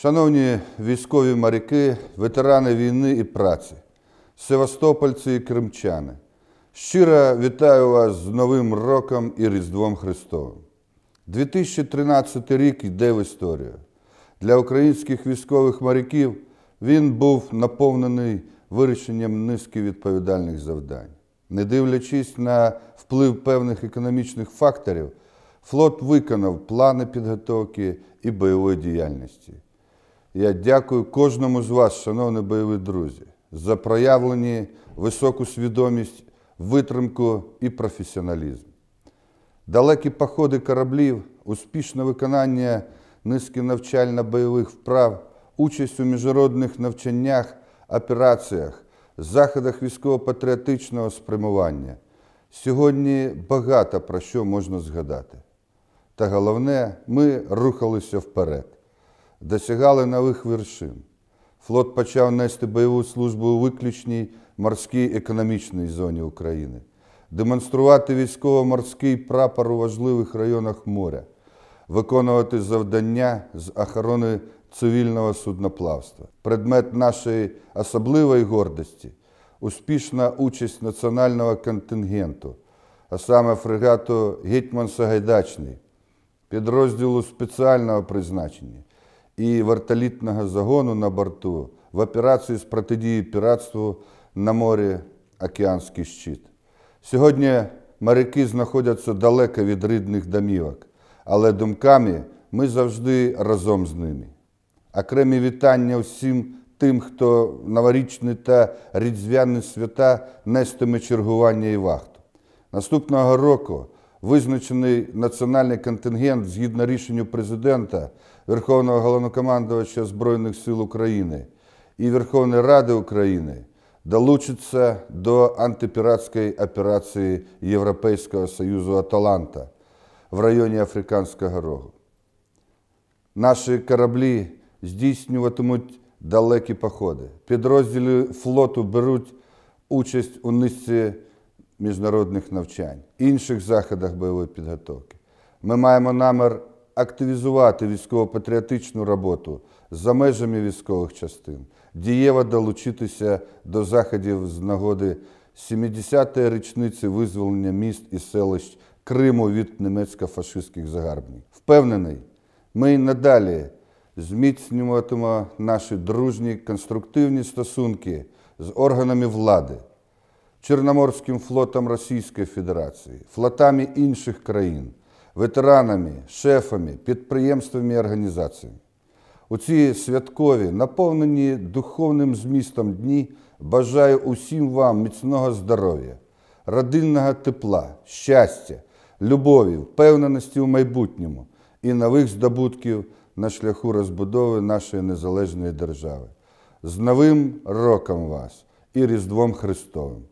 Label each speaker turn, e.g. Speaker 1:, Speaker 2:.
Speaker 1: Шановні військові моряки, ветерани війни і праці, севастопольці і кримчани, щиро вітаю вас з Новим роком і Різдвом Христовим. 2013 рік йде в історію. Для українських військових моряків він був наповнений вирішенням низки відповідальних завдань. Не дивлячись на вплив певних економічних факторів, флот виконав плани підготовки і бойової діяльності. Я дякую кожному з вас, шановні бойові друзі, за проявлені високу свідомість, витримку і професіоналізм. Далекі походи кораблів, успішне виконання низки навчально-бойових вправ, участь у міжнародних навчаннях, операціях, заходах військово-патріотичного спрямування. Сьогодні багато про що можна згадати. Та головне, ми рухалися вперед, досягали нових вершин. Флот почав нести бойову службу у виключній морській економічній зоні України, демонструвати військово-морський прапор у важливих районах моря, виконувати завдання з охорони цивільного судноплавства. Предмет нашої особливої гордості успішна участь національного контингенту, а саме фрегату Гетьман Сагайдачний, підрозділу спеціального призначення і вертолітного загону на борту в операції з протидії піратству на морі Океанський щит. Сьогодні моряки знаходяться далеко від рідних домівок, але думками ми завжди разом з ними. Окремі вітання всім тим, хто новорічні та різдвяні свята нестиме чергування і вахту. Наступного року визначений національний контингент згідно рішенню президента, Верховного головнокомандувача Збройних сил України і Верховної Ради України долучиться до антипіратської операції Європейського Союзу Аталанта в районі Африканського Рогу. Наші кораблі здійснюватимуть далекі походи. Підрозділи флоту беруть участь у низці міжнародних навчань, інших заходах бойової підготовки. Ми маємо намір активізувати військово-патріотичну роботу за межами військових частин, дієво долучитися до заходів з нагоди 70-ї річниці визволення міст і селищ Криму від німецько-фашистських загарбників. Впевнений, ми й надалі зміцнюватимемо наші дружні конструктивні стосунки з органами влади, Чорноморським флотом Російської Федерації, флотами інших країн, ветеранами, шефами, підприємствами і організаціями. У ці святкові, наповнені духовним змістом дні, бажаю усім вам міцного здоров'я, родинного тепла, щастя, любові, впевненості у майбутньому і нових здобутків на шляху розбудови нашої незалежної держави. З Новим роком вас і Різдвом Христовим!